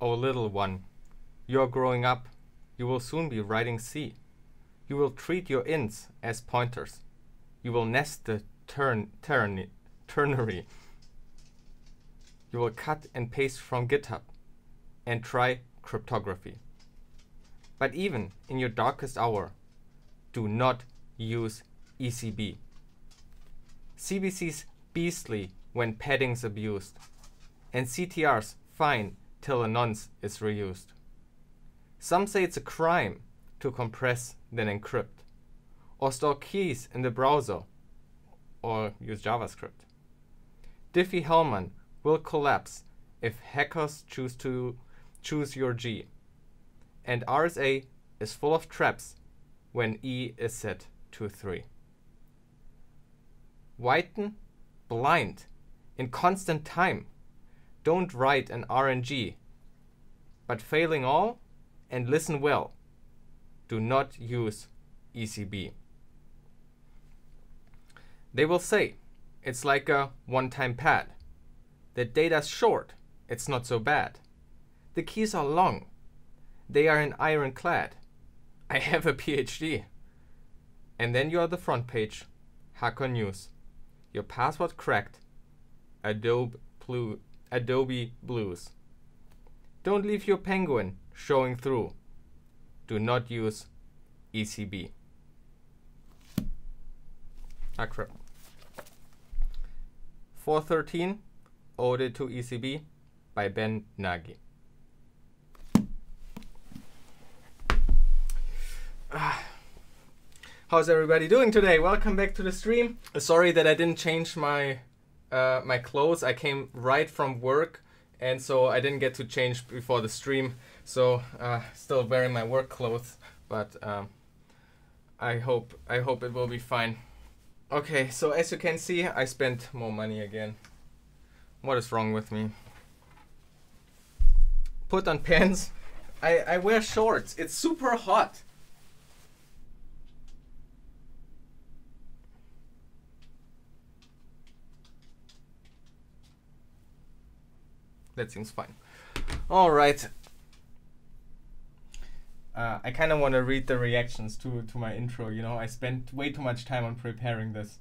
O little one, you are growing up. You will soon be writing C. You will treat your ints as pointers. You will nest the ternary. You will cut and paste from GitHub and try cryptography. But even in your darkest hour, do not use ECB. CBC's beastly when padding's abused, and CTR's fine till a nonce is reused. Some say it's a crime to compress then encrypt, or store keys in the browser, or use JavaScript. Diffie-Hellman will collapse if hackers choose to choose your G. And RSA is full of traps when E is set to 3. Whiten, blind, in constant time. Don't write an RNG. But failing all, and listen well, do not use ECB. They will say it's like a one time pad. The data's short, it's not so bad. The keys are long, they are in ironclad. I have a PhD. And then you are the front page. Hacker News. Your password cracked. Adobe, Blue, Adobe Blues. Don't leave your penguin showing through. Do not use ECB. Ah, crap. 413 Ode to ECB by Ben Nagy. How's everybody doing today? Welcome back to the stream. Sorry that I didn't change my uh, my clothes. I came right from work, and so I didn't get to change before the stream. So uh, still wearing my work clothes, but um, I hope I hope it will be fine. Okay, so as you can see, I spent more money again. What is wrong with me? Put on pants. I, I wear shorts. It's super hot. That seems fine. All right. Uh, I kind of want to read the reactions to, to my intro. You know, I spent way too much time on preparing this.